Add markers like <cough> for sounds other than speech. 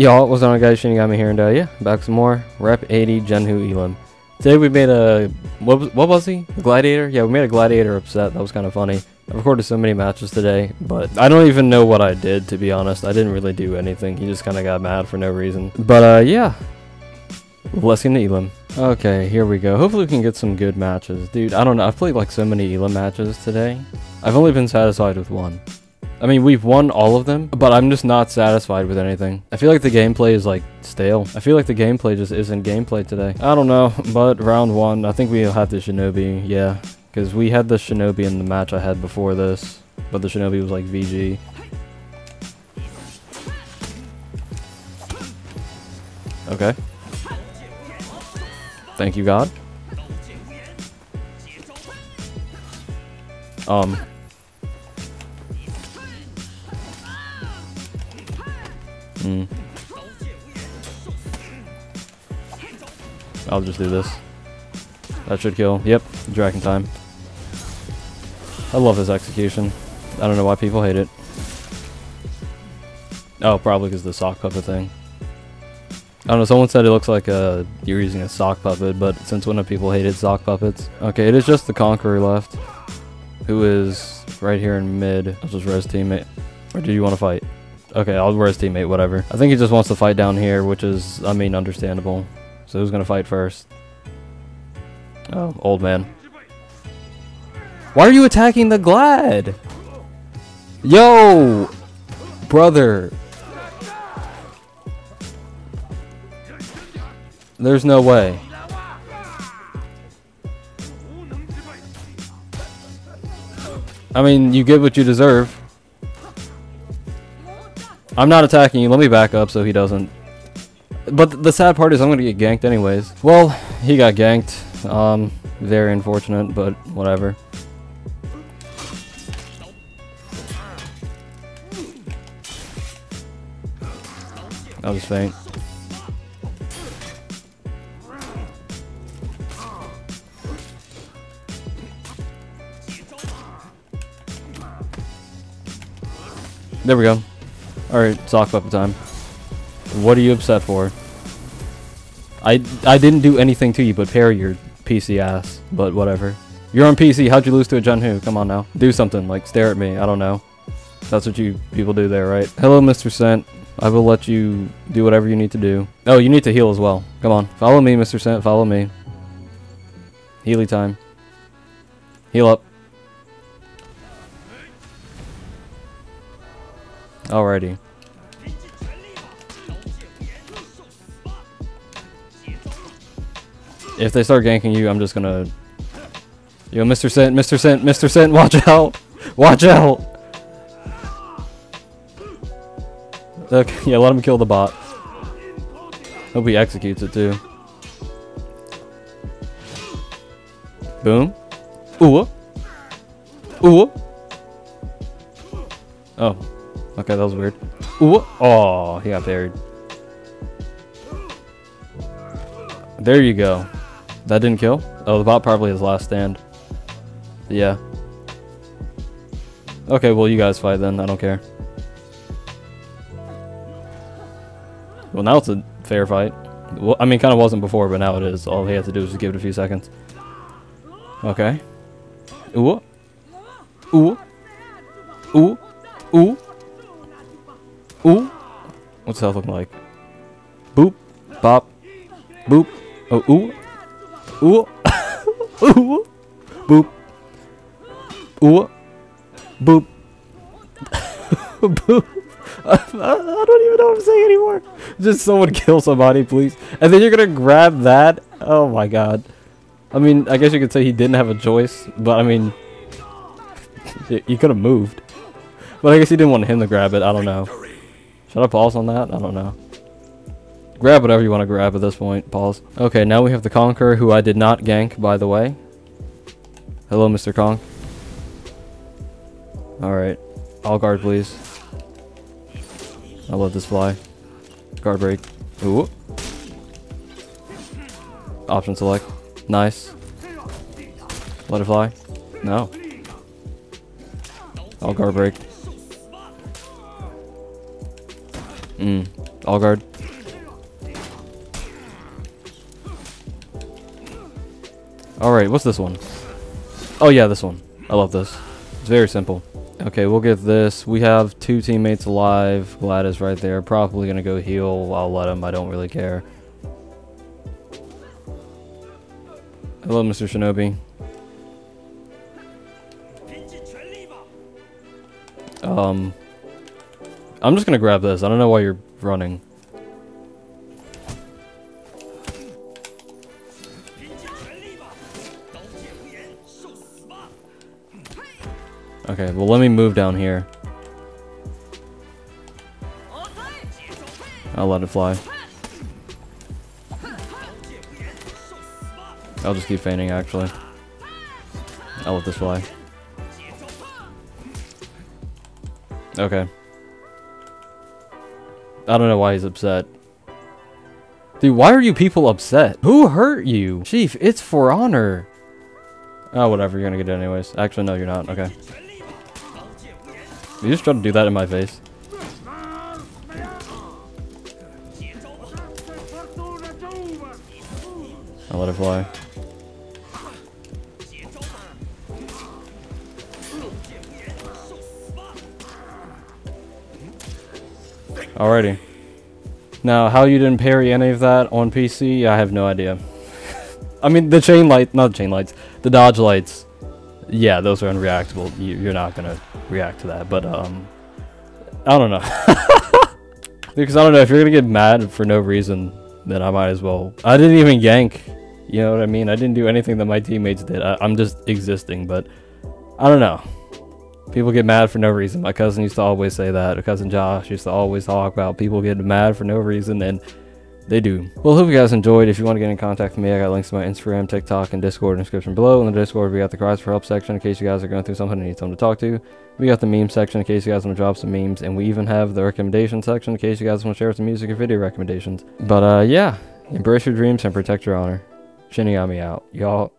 Yo, what's going on guys, Shinigami here, and uh, yeah, back some more, Rep 80 Zhanhu Elim. Today we made a, what was, what was he? A gladiator? Yeah, we made a gladiator upset, that was kind of funny. I recorded so many matches today, but I don't even know what I did, to be honest. I didn't really do anything, he just kind of got mad for no reason. But uh, yeah, Blessing to Elim. Okay, here we go. Hopefully we can get some good matches. Dude, I don't know, I've played like so many Elim matches today. I've only been satisfied with one. I mean, we've won all of them, but I'm just not satisfied with anything. I feel like the gameplay is like stale. I feel like the gameplay just isn't gameplay today. I don't know, <laughs> but round one, I think we'll have the Shinobi, yeah. Because we had the Shinobi in the match I had before this, but the Shinobi was like VG. Okay. Thank you, God. Um, Mm. I'll just do this. That should kill. Yep, Dragon time. I love this execution. I don't know why people hate it. Oh, probably because the sock puppet thing. I don't know, someone said it looks like uh, you're using a sock puppet, but since when do people hated sock puppets? Okay, it is just the Conqueror left, who is right here in mid. I'll just res teammate. Or do you want to fight? Okay, I'll wear his teammate, whatever. I think he just wants to fight down here, which is, I mean, understandable. So who's gonna fight first? Oh, old man. Why are you attacking the Glad? Yo! Brother. There's no way. I mean, you get what you deserve. I'm not attacking you. Let me back up so he doesn't. But the sad part is I'm going to get ganked anyways. Well, he got ganked. Um, very unfortunate, but whatever. That was faint. There we go. Alright, sock puppet time. What are you upset for? I I didn't do anything to you but parry your PC ass, but whatever. You're on PC, how'd you lose to a Zhanhu? Come on now. Do something, like stare at me, I don't know. That's what you people do there, right? Hello, Mr. Cent. I will let you do whatever you need to do. Oh, you need to heal as well. Come on. Follow me, Mr. Cent. Follow me. Healy time. Heal up. Alrighty. If they start ganking you, I'm just gonna... Yo, Mr. Cent, Mr. Cent, Mr. Cent, watch out! Watch out! Okay, <laughs> yeah, let him kill the bot. Hope he executes it too. Boom. Ooh. Ooh. Oh. Okay, that was weird. Ooh. Oh, he got buried. There you go. That didn't kill? Oh, the bot probably his last stand. Yeah. Okay, well, you guys fight then. I don't care. Well, now it's a fair fight. Well, I mean, kind of wasn't before, but now it is. All he had to do is just give it a few seconds. Okay. Ooh. Ooh. Ooh. Ooh. Ooh. What's health looking like? Boop. Bop. Boop. Oh, ooh. Ooh. <laughs> ooh. Boop. Ooh. Boop. <laughs> Boop. I, <laughs> I don't even know what I'm saying anymore. Just someone kill somebody, please. And then you're gonna grab that? Oh my god. I mean, I guess you could say he didn't have a choice, but I mean, he could have moved. But I guess he didn't want him to grab it. I don't know. Should I pause on that? I don't know. Grab whatever you want to grab at this point. Pause. Okay, now we have the Conqueror, who I did not gank, by the way. Hello, Mr. Kong. Alright. All guard, please. I love this fly. Guard break. Ooh. Option select. Nice. Let it fly. No. All guard break. Mm. All guard. Alright, what's this one? Oh yeah, this one. I love this. It's very simple. Okay, we'll get this. We have two teammates alive. Gladys right there. Probably gonna go heal. I'll let him. I don't really care. Hello, Mr. Shinobi. Um, I'm just gonna grab this. I don't know why you're running. Okay, well let me move down here. I'll let it fly. I'll just keep feigning actually. I'll let this fly. Okay. I don't know why he's upset. Dude, why are you people upset? Who hurt you? Chief, it's for honor. Oh, whatever, you're gonna get it anyways. Actually, no, you're not. Okay. You just tried to do that in my face. I'll let it fly. Alrighty. Now, how you didn't parry any of that on PC, I have no idea. <laughs> I mean, the chain light, not the chain lights, the dodge lights, yeah, those are unreactable. You, are not gonna react to that, but, um, I don't know. <laughs> because I don't know, if you're gonna get mad for no reason, then I might as well. I didn't even yank, you know what I mean? I didn't do anything that my teammates did. I, I'm just existing, but I don't know. People get mad for no reason. My cousin used to always say that. My cousin Josh used to always talk about people getting mad for no reason, and they do. Well, hope you guys enjoyed. If you want to get in contact with me, I got links to my Instagram, TikTok, and Discord in the description below. In the Discord, we got the cries for help section in case you guys are going through something and need someone to talk to. We got the meme section in case you guys want to drop some memes, and we even have the recommendation section in case you guys want to share some music or video recommendations. But uh, yeah, embrace your dreams and protect your honor. Shinigami out. Y'all